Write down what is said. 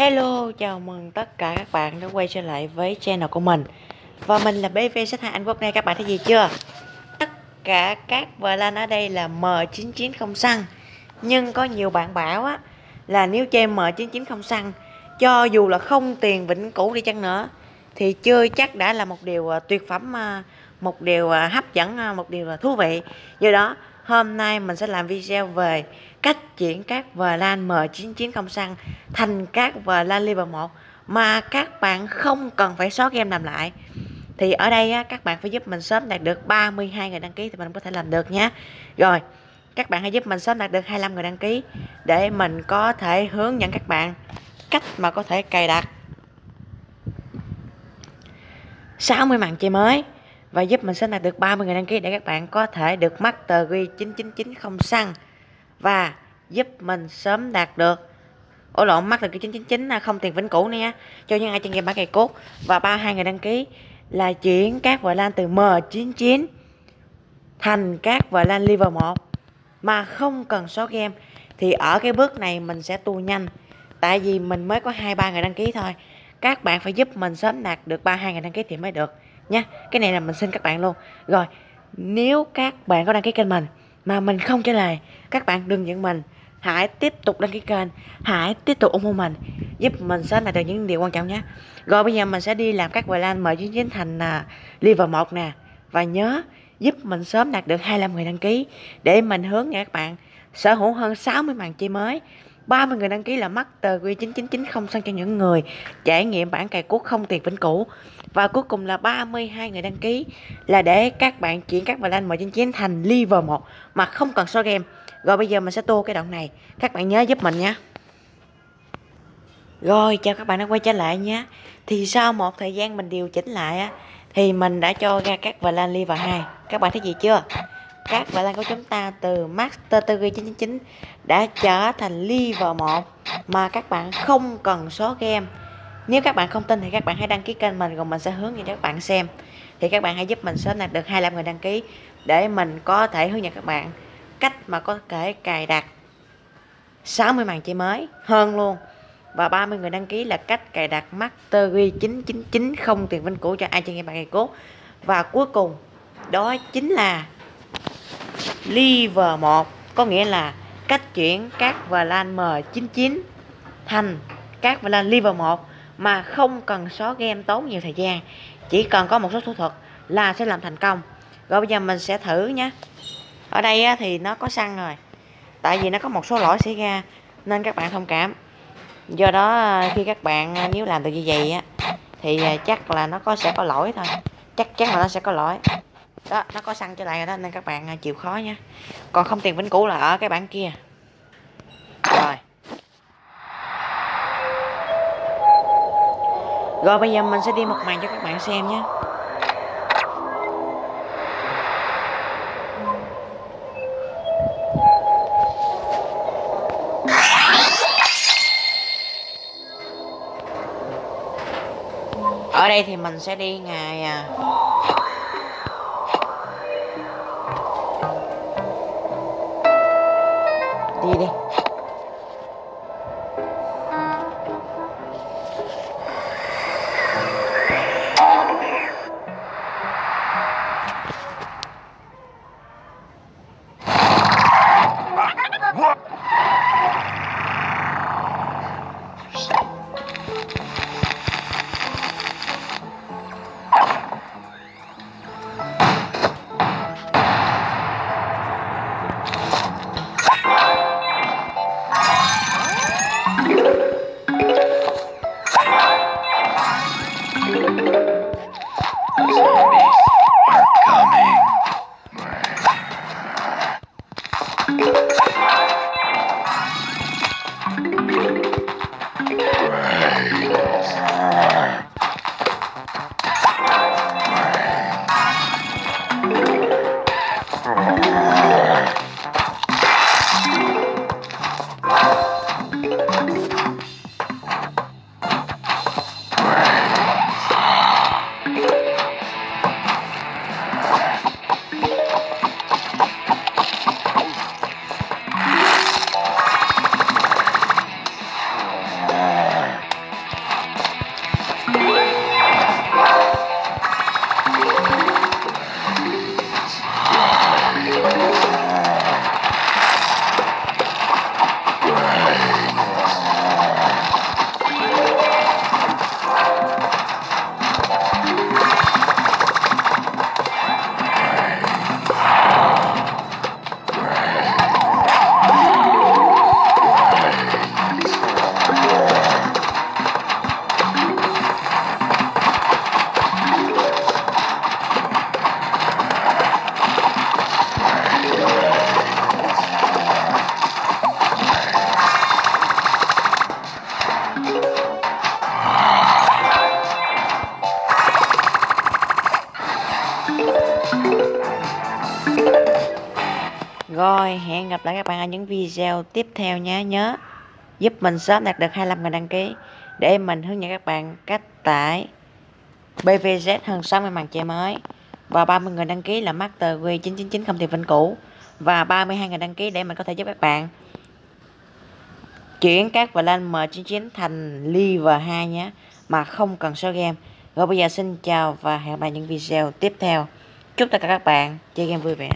Hello, chào mừng tất cả các bạn đã quay trở lại với channel của mình. Và mình là BV Sách hàng Anh Quốc này các bạn thấy gì chưa? Tất cả các plan ở đây là M99 không xăng. Nhưng có nhiều bạn bảo á là nếu chơi M99 không xăng Cho dù là không tiền vĩnh cửu đi chăng nữa Thì chưa chắc đã là một điều à, tuyệt phẩm, à, một điều à, hấp dẫn, một điều thú vị. Do đó hôm nay mình sẽ làm video về cách chuyển các VLAN M990 xăng thành các VLAN Level 1 mà các bạn không cần phải xóa game làm lại. Thì ở đây á, các bạn phải giúp mình sớm đạt được 32 người đăng ký thì mình có thể làm được nhé. Rồi các bạn hãy giúp mình sớm đạt được 25 người đăng ký để mình có thể hướng dẫn các bạn cách mà có thể cài đặt. 60 màn chơi mới và giúp mình sớm đạt được 30 người đăng ký để các bạn có thể được Master Ghi 999 không xăng. Và giúp mình sớm đạt được. Ổ lộn mắc được cái 999 không tiền vĩnh cửu nha cho những ai chơi game bán cây cốt. Và ba hai người đăng ký là chuyển các vợ lan từ M99 thành các vợ lan level 1 mà không cần số game, thì ở cái bước này mình sẽ tu nhanh. Tại vì mình mới có hai ba người đăng ký thôi. Các bạn phải giúp mình sớm đạt được ba hai người đăng ký thì mới được nha. Cái này là mình xin các bạn luôn. Rồi nếu các bạn có đăng ký kênh mình mà mình không trả lời các bạn đừng giận mình. Hãy tiếp tục đăng ký kênh hãy tiếp tục ủng hộ mình giúp mình sớm đạt được những điều quan trọng nhé. Rồi bây giờ mình sẽ đi làm các bài lan mời chiến chiến thành uh, level một nè. Và nhớ giúp mình sớm đạt được 25 người đăng ký để mình hướng nha các bạn sở hữu hơn 60 màn chơi mới. 30 người đăng ký là Master Q999 không sang cho những người trải nghiệm bản cài cuốc không tiền vĩnh cửu. Và cuối cùng là 32 người đăng ký là để các bạn chuyển các VLAN M99 thành level 1 mà không cần số game. Rồi bây giờ mình sẽ tua cái đoạn này. Các bạn nhớ giúp mình nhé. Rồi, chào các bạn đã quay trở lại nhé. Thì sau một thời gian mình điều chỉnh lại á, thì mình đã cho ra các VLAN level 2 các bạn thấy gì chưa? Các VLAN của chúng ta từ Master TG 999 đã trở thành level 1 mà các bạn không cần số game. Nếu các bạn không tin thì các bạn hãy đăng ký kênh mình rồi mình sẽ hướng dẫn cho các bạn xem. Thì các bạn hãy giúp mình sớm đạt được 25 người đăng ký để mình có thể hướng dẫn các bạn cách mà có thể cài đặt 60 màn chơi mới hơn luôn. Và 30 người đăng ký là cách cài đặt Master Ghi 999 không tiền vinh cũ cho ai chơi game bạn ngày cốt và cuối cùng, đó chính là Liver 1 có nghĩa là cách chuyển các VLAN M99 thành các VLAN Liver 1 mà không cần xóa game tốn nhiều thời gian. Chỉ cần có một số thủ thuật là sẽ làm thành công. Rồi bây giờ mình sẽ thử nhé ở đây á, thì nó có xăng rồi. Tại vì nó có một số lỗi xảy ra nên các bạn thông cảm. Do đó à, khi các bạn à, nếu làm được như vậy á thì à, chắc là nó có sẽ có lỗi thôi. Chắc chắn là nó sẽ có lỗi đó, nó có xăng trở lại rồi đó, nên các bạn à, chịu khó nha còn không tiền vĩnh cửu là ở cái bản kia. Rồi. Rồi, bây giờ mình sẽ đi một màn cho các bạn xem nhé. Ở đây thì mình sẽ đi ngày à, Oh. Gặp lại các bạn ở những video tiếp theo nhé, nhớ giúp mình sớm đạt được 25 người đăng ký để mình hướng dẫn các bạn cách tải BVZ hơn 60 màn che mới. Và 30 người đăng ký là Master Q999 không tiền vinh cũ. Và 32 người đăng ký để mình có thể giúp các bạn chuyển các VLAN M99 thành Liver 2 nhé, mà không cần số game. Rồi bây giờ xin chào và hẹn gặp lại những video tiếp theo chúc tất cả các bạn chơi game vui vẻ.